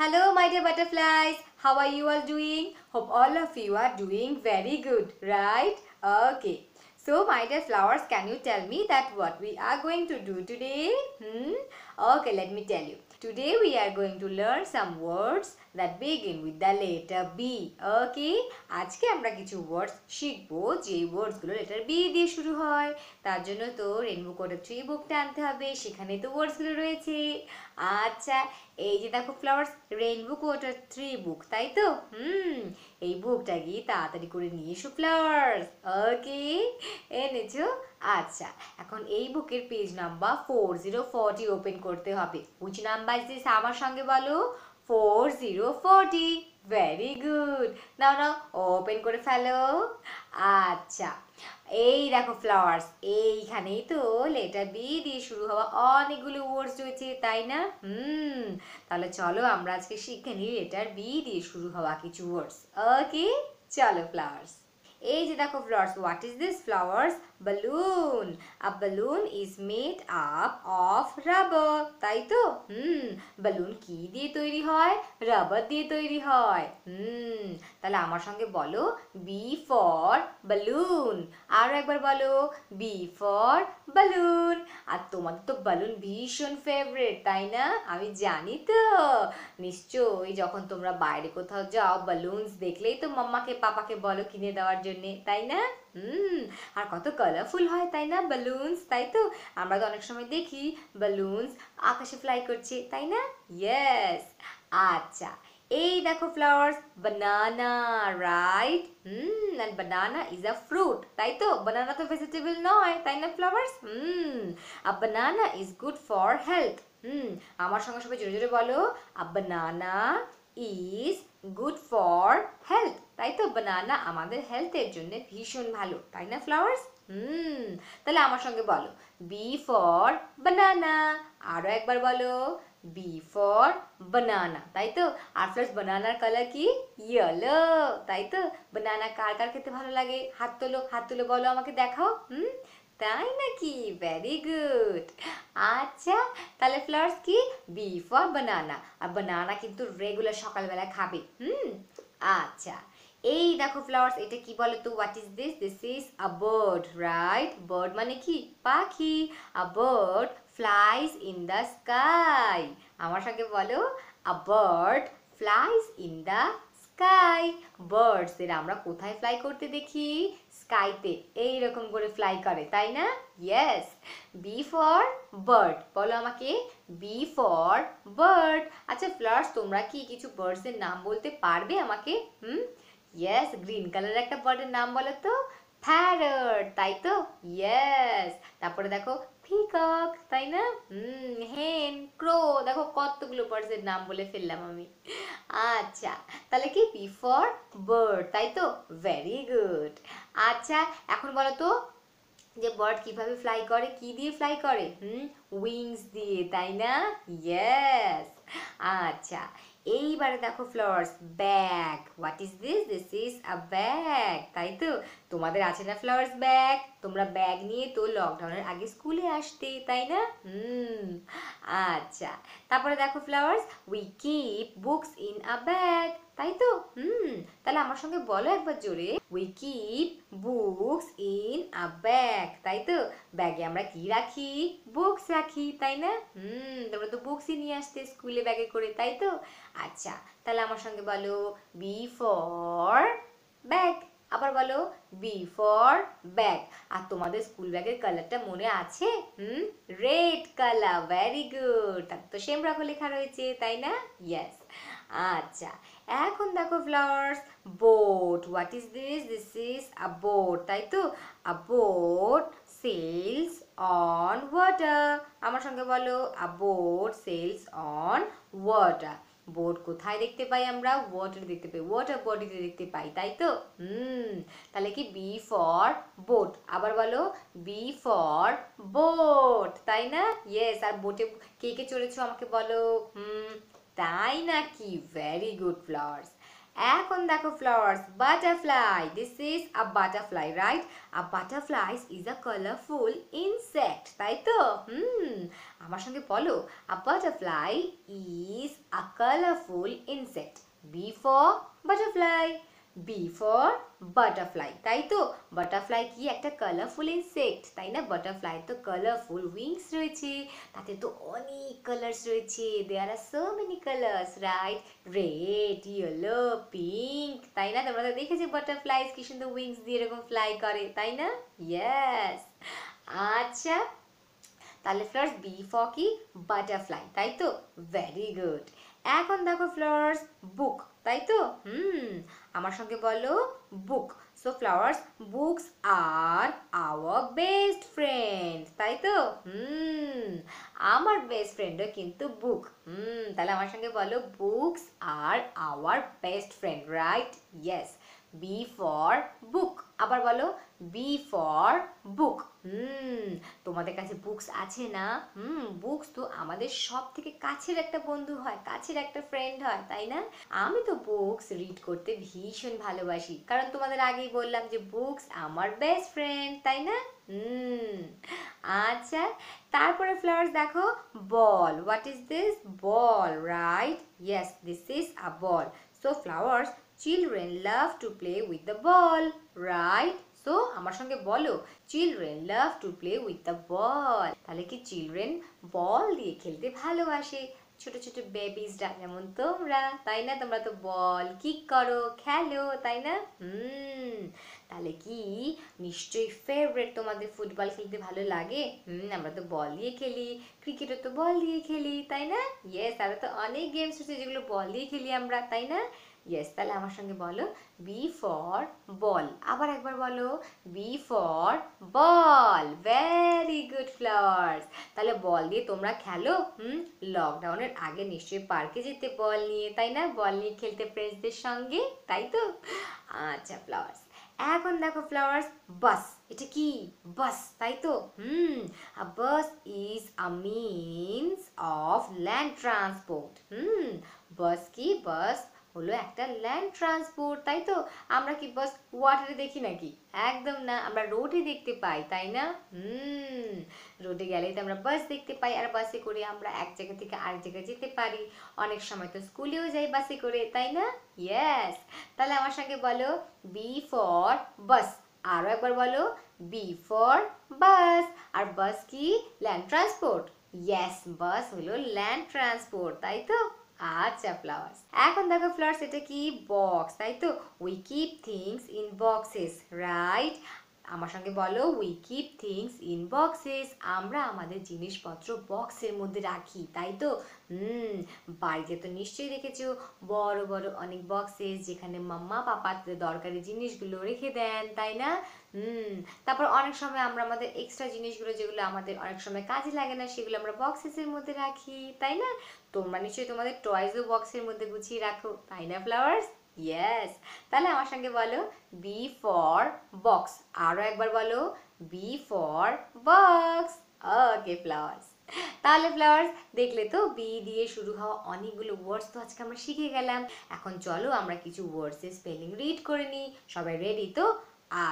Hello, my dear butterflies. How are you all doing? Hope all of you are doing very good, right? Okay. So, my dear flowers, can you tell me that what we are going to do today? Hmm? Okay, let me tell you. Today we are going to learn some words that begin with the letter B. Okay? আজকে আমরা কিছু ওয়ার্ডস শিখব যে ওয়ার্ডসগুলো letter be দিয়ে শুরু হয় তার জন্য তো রেনবো কোডের থ্রি বুকটা আনতে হবে সেখানে তো ওয়ার্ডসগুলো রয়েছে আচ্ছা এই যে দেখো ফ্লাওয়ার্স রেনবো কোডের থ্রি বুক তাই তো? হুম, এই বুকটা গিয়ে তাড়াতাড়ি করে নিয়ে এসো ফ্লাওয়ার্স ওকে এনেছো? আচ্ছা এখন এই বুকের page number four zero forty open করতে হবে। উইচ নাম্বার দিস আমার সঙ্গে বলো। Four zero forty very good now now open করে ফেলো। আচ্ছা এই দেখো ফ্লাওয়ার্স এইখানেই তো লেটার বি দিয়ে শুরু হওয়া অনেকগুলো ওয়ার্ডস রয়েছে, তাই না? হুম, তাহলে চলো আমরা আজকে শিখে নিই লেটার বি দিয়ে শুরু হওয়া কিছু ওয়ার্ডস ওকে চলো ফ্লাওয়ার্স এই যে দেখো flowers what is this flowers, balloon. A balloon is made up of rubber, তাই তো? হুম, balloon কি দিয়ে তৈরি হয়? রাবার দিয়ে তৈরি হয়। হুম, তাহলে আমার সঙ্গে বলো বি ফর balloon. আরও একবার বলো বি ফর balloon. আর তোমাদের তো balloon ভীষণ ফেভারিট তাই না? আমি জানি তো। নিশ্চয়ই যখন তোমরা বাইরে কোথাও যাও, balloons দেখলেই তো মাম্মাকে, পাপাকে বলো কিনে দেওয়ার জন্য। তাই না? হুম, আর কত কালারফুল হয়, তাই না? বালুনস তাই তো? আমরা তো অনেক সময় দেখি বালুনস আকাশে ফ্লাই করছে, তাই না? ইয়েস আচ্ছা এই দেখো flowers banana right hmm and banana is a fruit তাই তো? বানানা তো ভেজিটেবল নয়, তাই না flowers hmm a banana is good for health hmm, আমার সঙ্গে সবাই জোরে জোরে বলো a banana is good for health তাই তো? বানানা আমাদের হেলথের জন্য ভীষণ ভালো। তাই না ফ্লাওয়ার্স হুম। তাহলে আমার সঙ্গে বলো। বি ফর বানানা আরও একবার বলো। বি ফর বানানা তাই তো? আর প্লাস বানানার কালার কি? ইয়েলো তাই তো? বানানা কার কার খেতে ভালো লাগে? হাত তোলো, হাত তুলে, বলো আমাকে দেখাও। হুম? তাই নাকি? ভেরি গুড আচ্ছা তাহলে ফ্লাওয়ার্স কি? বি ফর বানানা আর বানানা কিন্তু রেগুলার সকালবেলা খাবে। হুম? আচ্ছা এই দেখো ফ্লাওয়ার্স এটা কি বলো তো what is this this is a bird right bird মানে কি? পাখি। A bird flies in the sky আমার সঙ্গে বলো a bird flies in the sky birds এর আমরা কোথায় ফ্লাই করতে দেখি? স্কাইতে এইরকম করে ফ্লাই করে, তাই না? ইয়েস বি ফর বার্ড বলো আমাকে বি ফর বার্ড আচ্ছা ফ্লার্স তোমরা কি কিছু বার্ডসের নাম বলতে পারবে আমাকে? হুম? ইয়েস গ্রিন কালারের একটা বার্ডের নাম বলো তো? প্যারট তাই তো? ইয়েস তারপরে দেখো পিকক তাই না? হেন ক্রো দেখো কতগুলো বার্ডসের নাম বলে ফেললাম আমি। আচ্ছা তাহলে কি? বি ফর বার্ড তাই তো? ভেরি গুড আচ্ছা এখন বলো তো, যে বার্ড কীভাবে ফ্লাই করে, কি দিয়ে ফ্লাই করে? হুম উইংস দিয়ে, তাই না? ইয়েস আচ্ছা এইবারে দেখো flowers bag what is this this is a bag তাই তো? তোমাদের আছে না ফ্লাওয়ার্স ব্যাগ তোমরা ব্যাগ নিয়ে তো লকডাউনের আগে স্কুলে আসতে তাই না? হুম আচ্ছা। তারপরে দেখো flowers we keep books in a bag তাই তো হুম, তাহলে আমার সঙ্গে বলো একবার জোরে। We keep books in a bag তাই তো ব্যাগে আমরা কি রাখি? বুকস রাখি, তাই না? হুম, তোমরা তো বুকসই নিয়ে আসতে স্কুলে ব্যাগে করে তাই তো আচ্ছা তাহলে আমার সঙ্গে বলো বি ফর ব্যাগ আবার বলো বি ফর ব্যাগ আর তোমাদের স্কুল ব্যাগের কালারটা মনে আছে? হুম রেড কালার ভেরি গুড তো সেম রাখো লেখা রয়েছে, তাই না? ইয়েস আচ্ছা এখন দেখো flowers boat what is this this is a boat তাই তো? A boat sails on water আমার সঙ্গে বলো a boat sails on water boat কোথায় দেখতে পাই আমরা? ওয়াটার দেখতে পাই। ওয়াটার বডিতে দেখতে পাই, তাই তো? হুম, তাহলে কি বি ফর বোট আবার বলো বি ফর বোট তাই না? ইয়েস আর বোটে কে কে চড়েছো আমাকে বলো? হুম তাই নাকি ভেরি গুড ফ্লাওয়ার্স এখন দেখো flowers butterfly this is a butterfly right a butterfly is a colourful insect তাই তো হুম আমার সঙ্গে বলো a butterfly is a colourful insect B for butterfly B for butterfly তাই তো? বাটারফ্লাই কি একটা কালারফুল ইনসেক্ট তাই না? বাটারফ্লাই তো কালারফুল উইংস রয়েছে, তাতে তো অনেক কালার্স রয়েছে। There are so many colours right red yellow pink তাই না? তোমরা তো দেখেছ বাটারফ্লাইজ কি সুন্দর উইংস দিয়ে এরকম ফ্লাই করে, তাই না? ইয়েস আচ্ছা তাহলে ফ্লাওয়ার্স বি ফর কি? বাটারফ্লাই তাই তো? ভেরি গুড এখন দেখো ফ্লাওয়ার্স বুক তাই তো? হুম। আমার সঙ্গে বলো book so flowers books are our best friend তাই তো? হুম, আমার বেস্ট ফ্রেন্ডও কিন্তু বুক হুম, তাহলে আমার সঙ্গে বলো books are our best friend right yes B for book আবার বলো বি ফর বুক হুম, তোমাদের কাছে বুকস আছে না? হুম বুকস তো আমাদের সব থেকে কাছের একটা বন্ধু হয়, কাছের একটা ফ্রেন্ড হয়, তাই না? আমি তো বুকস রিড করতে ভীষণ ভালোবাসি। কারণ তোমাদের আগেই বললাম যে বুকস আমার বেস্ট ফ্রেন্ড তাই না? হুম আচ্ছা তারপরে ফ্লাওয়ার্স দেখো ball what is this ball right yes this is a ball so flowers children love to play with the ball right so আমার সঙ্গে বলো children love to play with the ball তাহলে কি চিলড্রেন বল দিয়ে খেলতে ভালোবাসে? ছোট ছোট বেবিসরা যেমন তোমরা, তাই না? তোমরা তো বল কিক করো, খেলো, তাই না? হুম, তাহলে কি নিশ্চয়ই ফেভারিট তোমাদের ফুটবল খেলতে ভালো লাগে? হুম, আমরা তো বল দিয়ে খেলি ক্রিকেটও তো বল দিয়ে খেলি, তাই না? ইয়েস আরও তো অনেক গেমস আছে যেগুলো বল দিয়ে খেলি আমরা, তাই না? ইয়েস তাহলে আমার সঙ্গে বলো বি ফর বল আবার একবার বলো B for ball very good flowers তাহলে বল দিয়ে তোমরা খেলো, হুম? লকডাউনের আগে নিশ্চয়ই পার্কে যেতে বল নিয়ে, তাই না? বল নিয়ে খেলতে ফ্রেন্ডসদের সঙ্গে, তাই তো? আচ্ছা ফ্লাওয়ার্স এখন দেখো ফ্লাওয়ার্স বাস এটা কি? বাস তাই তো? হুম bus is a means of land transport hmm bus কি? বাস হলো একটা ল্যান্ড ট্রান্সপোর্ট তাই তো? আমরা কি বাস ওয়াটারে দেখি নাকি? একদম না, আমরা রোডে দেখতে পাই, তাই না? হুম রোডে গেলেই তো আমরা বাস দেখতে পাই, আর বাসে করে আমরা এক জায়গা থেকে আরেক জায়গায় যেতে পারি। অনেক সময় তো স্কুলেও যাই বাসে করে, তাই না? ইয়েস তাহলে আমার সঙ্গে বলো বি ফর বাস আরও একবার বলো বি ফর বাস আর বাস কি? ল্যান্ড ট্রান্সপোর্ট ইয়েস বাস হলো ল্যান্ড ট্রান্সপোর্ট তাই তো? আচ্ছা ফ্লাওয়ার্স এখন দেখো ফ্লাওয়ার্স এটা কি বক্স তাই তো? We keep things in boxes right আমার সঙ্গে বলো we keep things in boxes আমরা আমাদের জিনিসপত্র বক্সের মধ্যে রাখি, তাই তো? হুম, বাড়িতে তো নিশ্চয়ই দেখেছ বড় বড় অনেক বক্সেস যেখানে মাম্মা, পাপা দরকারি জিনিসগুলো রেখে দেন, তাই না? হুম, তারপর অনেক সময় আমরা আমাদের এক্সট্রা জিনিসগুলো যেগুলো আমাদের অনেক সময় কাজে লাগে না, সেগুলো আমরা বক্সেসের মধ্যে রাখি, তাই না? তোমরা নিশ্চয়ই তোমাদের টয়সও বক্সের মধ্যে গুছিয়ে রাখো, তাই না ফ্লাওয়ার্স ইয়েস তাহলে আমার সঙ্গে বলো বি ফর বক্স আরও একবার বলো B for box okay flowers তাহলে ফ্লাওয়ার্স দেখলে তো বি দিয়ে শুরু হওয়া অনেকগুলো ওয়ার্ডস তো আজকে আমরা শিখে গেলাম। এখন চলো আমরা কিছু ওয়ার্ডসের স্পেলিং রিড করে নিই, সবাই রেডি তো?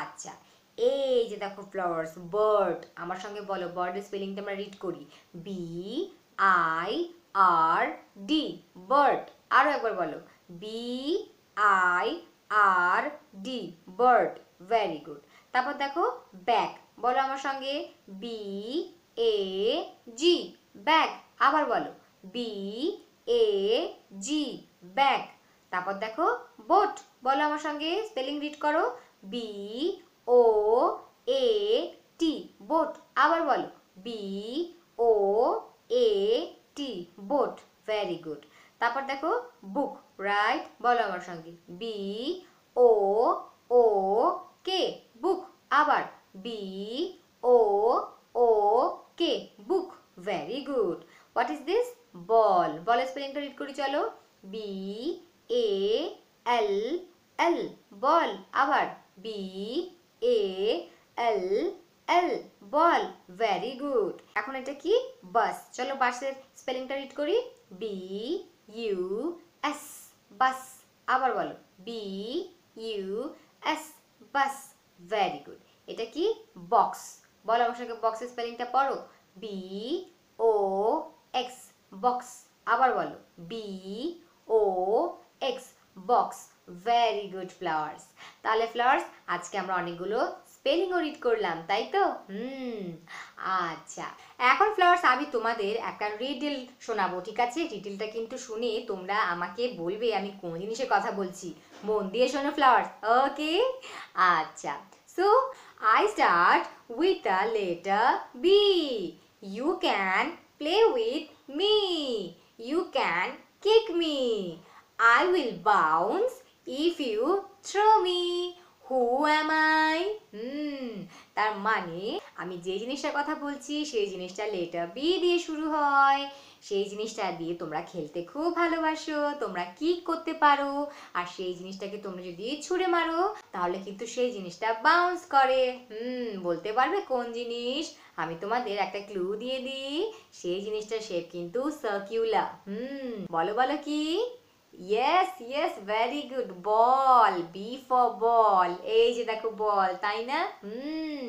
আচ্ছা এই যে দেখো ফ্লাওয়ার্স বার্ড আমার সঙ্গে বলো বার্ডের স্পেলিংটা আমরা রিড করি। B I R D bird আরও একবার বলো। B I R D bird very good তারপর দেখো ব্যাগ বলো আমার সঙ্গে। বি এ জি ব্যাগ আবার বলো। বি এ জি ব্যাগ তারপর দেখো বোট বলো আমার সঙ্গে স্পেলিং রিড করো। B O A T boat আবার বলো। B O A T boat very good তারপর দেখো বুক রাইট বলো আমার সঙ্গে। B O O K book আবার B O O K book very good what is this ball. Ball স্পেলিংটা read করি, চলো। B A L L ball. আবার B A L L ball very good এখন এটা কি? বাস চলো বাসের স্পেলিংটা রিড করি। বি ইউ এস বাস আবার বলো। B U S bus very good এটা কি? বক্স বলো আমার সঙ্গে বক্সের স্পেলিংটা পড়ো। বি ও এক্স বক্স আবার বলো। B O X box very good flowers তাহলে ফ্লাওয়ার্স আজকে আমরা অনেকগুলো স্পেলিংও রিড করলাম, তাই তো? হুম আচ্ছা। এখন ফ্লাওয়ার্স আমি তোমাদের একটা রিডিল শোনাবো, ঠিক আছে? রিডিলটা কিন্তু শুনে তোমরা আমাকে বলবে আমি কোন জিনিসের কথা বলছি। মন দিয়ে শোনো ফ্লাওয়ার্স ওকে আচ্ছা। So I start with a letter B you can play with me you can kick me I will bounce if you throw me. Who am I? হুম তার মানে আমি যে জিনিসটার কথা বলছি, সেই জিনিসটা লেটার বি দিয়ে শুরু হয়। সেই জিনিসটা দিয়ে তোমরা খেলতে খুব ভালোবাসো, তোমরা কি করতে পারো। আর সেই জিনিসটাকে তোমরা যদি ছুঁড়ে মারো, তাহলে কিন্তু সেই জিনিসটা বাউন্স করে। হুম, বলতে পারবে কোন জিনিস? আমি তোমাদের একটা ক্লু দিয়ে দিই। সেই জিনিসটার শেপ কিন্তু সার্কিউলার হুম, বলো বলো কি? Yes yes very good ball B for ball এই যে দেখো বল তাই না? হুম।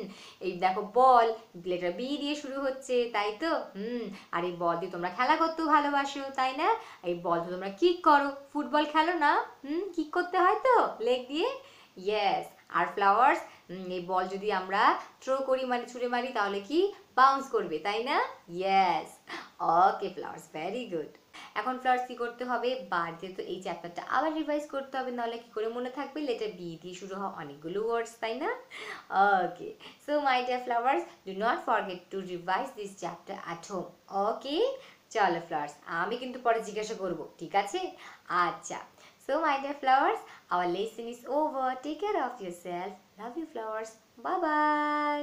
এই দেখো বল লেটার বি দিয়ে শুরু হচ্ছে, তাই তো? হুম। আর এই বল দিয়ে তোমরা খেলা করতেও ভালোবাসো, তাই না? এই বল দিয়ে তোমরা কিক করো। ফুটবল খেলো না? হুম কিক করতে হয় তো? লেগ দিয়ে? ইয়েস আর ফ্লাওয়ার্স এই বল যদি আমরা থ্রো করি মানে ছুঁড়ে মারি, তাহলে কি? বাউন্স করবে, তাই না? Yes okay flowers very good এখন ফ্লাওয়ার্স কি করতে হবে? বাড়িতে। তো এই চ্যাপ্টারটা আবার রিভাইজ করতে হবে, নাহলে কি করে মনে থাকবে? লেটার বি দিয়ে শুরু হওয়া অনেকগুলো ওয়ার্ডস তাই না? Okay so my dear flowers do not forget to revise this chapter at home okay চলো ফ্লাওয়ার্স আমি কিন্তু পরে জিজ্ঞাসা করব, ঠিক আছে? আচ্ছা। So my dear flowers our lesson is over take care of yourself love you flowers bye bye